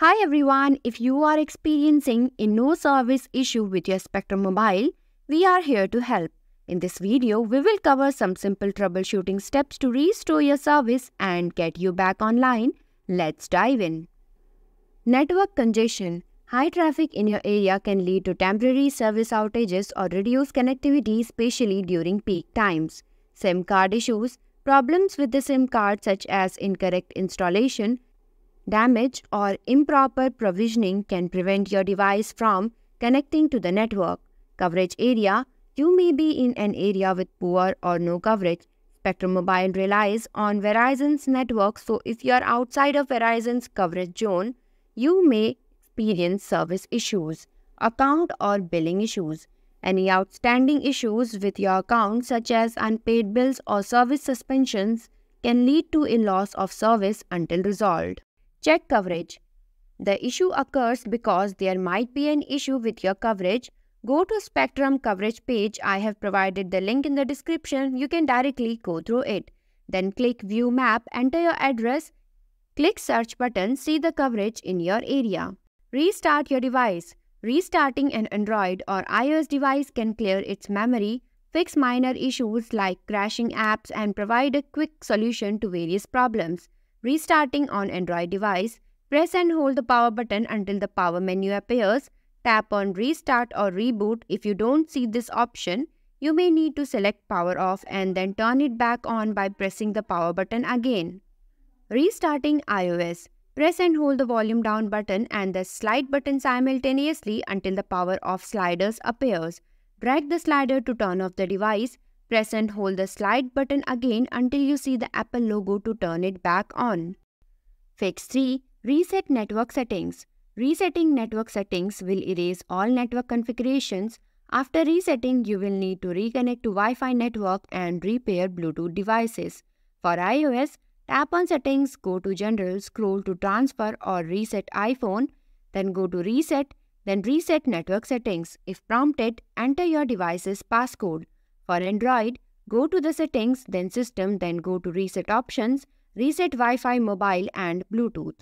Hi everyone, if you are experiencing a no service issue with your Spectrum Mobile, we are here to help. In this video, we will cover some simple troubleshooting steps to restore your service and get you back online. Let's dive in. Network congestion. High traffic in your area can lead to temporary service outages or reduced connectivity especially during peak times. SIM card issues. Problems with the SIM card such as incorrect installation, damage or improper provisioning can prevent your device from connecting to the network. Coverage area You may be in an area with poor or no coverage. Spectrum Mobile relies on Verizon's network, so if you are outside of Verizon's coverage zone, you may experience service issues, account or billing issues. Any outstanding issues with your account, such as unpaid bills or service suspensions, can lead to a loss of service until resolved. Check coverage. The issue occurs because there might be an issue with your coverage. Go to Spectrum coverage page. I have provided the link in the description. You can directly go through it. Then click View Map, enter your address, click Search button, see the coverage in your area. Restart your device. Restarting an Android or iOS device can clear its memory, fix minor issues like crashing apps, and provide a quick solution to various problems. Restarting on Android device, press and hold the power button until the power menu appears. Tap on Restart or Reboot. If you don't see this option, you may need to select power off and then turn it back on by pressing the power button again. Restarting iOS. Press and hold the volume down button and the slide button simultaneously until the power off sliders appears. Drag the slider to turn off the device. Press and hold the slide button again until you see the Apple logo to turn it back on. Fix 3. Reset network settings. Resetting network settings will erase all network configurations. After resetting, you will need to reconnect to Wi-Fi network and repair Bluetooth devices. For iOS, Tap on Settings, go to General, scroll to Transfer or Reset iPhone, then go to Reset, then Reset Network Settings. If prompted, enter your device's passcode. For Android, go to the Settings, then System, then go to Reset Options, Reset Wi-Fi Mobile and Bluetooth.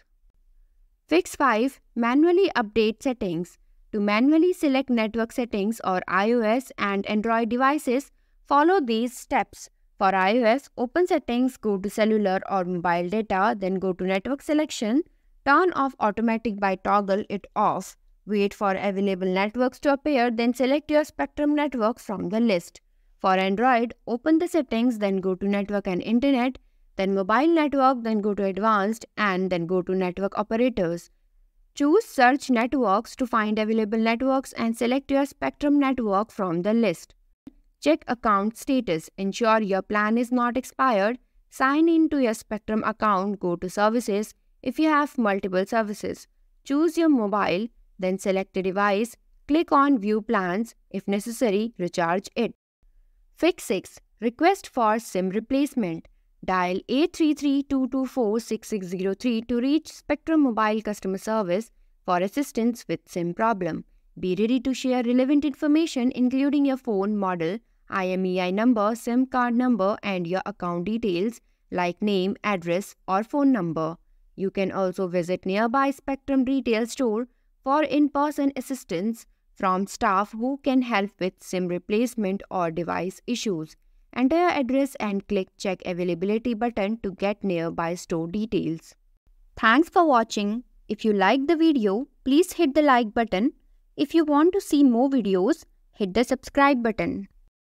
Fix 5. Manually update settings. To manually select network settings or iOS and Android devices, follow these steps. For iOS, open settings, go to cellular or mobile data, then go to network selection, turn off automatic by toggle it off. Wait for available networks to appear, then select your Spectrum network from the list. For Android, open the settings, then go to network and internet, then mobile network, then go to advanced and then go to network operators. Choose search networks to find available networks and select your Spectrum network from the list. Check account status. Ensure your plan is not expired. Sign in to your Spectrum account. Go to services if you have multiple services. Choose your mobile, then select a device. Click on view plans. If necessary, recharge it. Fix 6. Request for SIM replacement. Dial 833-224-6603 to reach Spectrum Mobile Customer Service for assistance with SIM problem. Be ready to share relevant information including your phone model, IMEI number, SIM card number and your account details like name, address or phone number. You can also visit nearby Spectrum retail store for in-person assistance from staff who can help with SIM replacement or device issues. Enter your address and click check availability button to get nearby store details. Thanks for watching. If you like the video, please hit the like button. If you want to see more videos, hit the subscribe button.